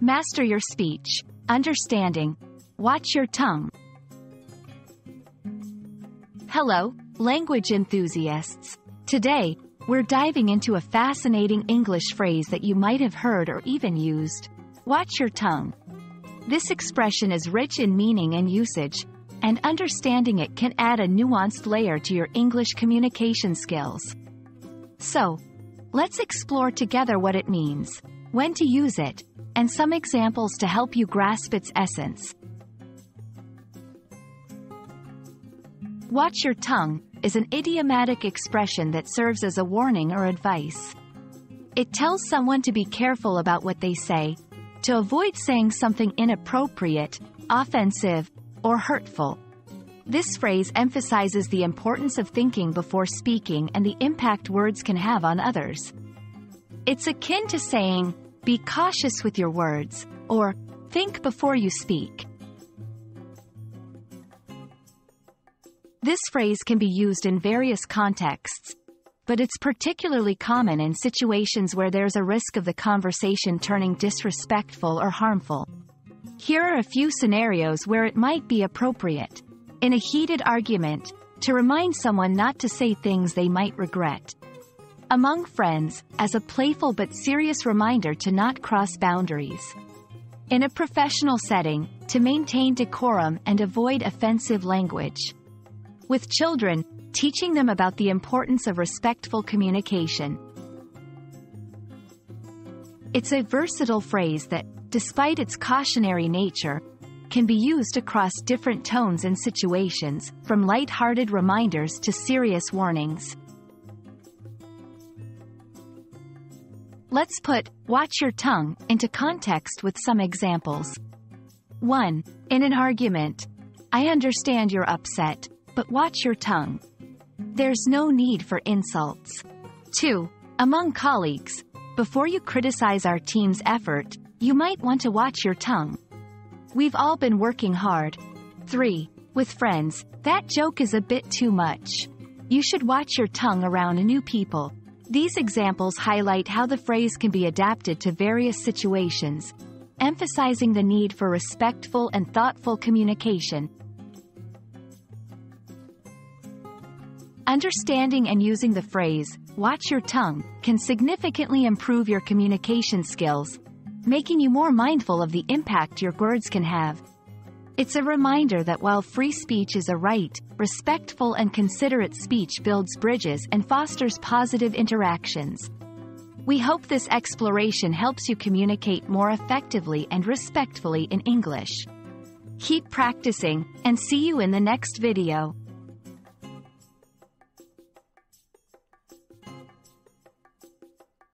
Master your speech. Understanding. Watch your tongue. Hello, language enthusiasts. Today, we're diving into a fascinating English phrase that you might have heard or even used. Watch your tongue. This expression is rich in meaning and usage, and understanding it can add a nuanced layer to your English communication skills. So, let's explore together what it means, when to use it, and some examples to help you grasp its essence. Watch your tongue is an idiomatic expression that serves as a warning or advice. It tells someone to be careful about what they say, to avoid saying something inappropriate, offensive, or hurtful. This phrase emphasizes the importance of thinking before speaking and the impact words can have on others. It's akin to saying, be cautious with your words, or think before you speak. This phrase can be used in various contexts, but it's particularly common in situations where there's a risk of the conversation turning disrespectful or harmful. Here are a few scenarios where it might be appropriate. In a heated argument, to remind someone not to say things they might regret. Among friends, as a playful but serious reminder to not cross boundaries. In a professional setting, to maintain decorum and avoid offensive language. With children, teaching them about the importance of respectful communication. It's a versatile phrase that, despite its cautionary nature, can be used across different tones and situations, from light-hearted reminders to serious warnings. Let's put watch your tongue into context with some examples. 1. In an argument, I understand you're upset, but watch your tongue. There's no need for insults. 2. Among colleagues, before you criticize our team's effort, you might want to watch your tongue. We've all been working hard. 3. With friends, that joke is a bit too much. You should watch your tongue around new people. These examples highlight how the phrase can be adapted to various situations, emphasizing the need for respectful and thoughtful communication. Understanding and using the phrase, watch your tongue, can significantly improve your communication skills, making you more mindful of the impact your words can have. It's a reminder that while free speech is a right, respectful and considerate speech builds bridges and fosters positive interactions. We hope this exploration helps you communicate more effectively and respectfully in English. Keep practicing, and see you in the next video.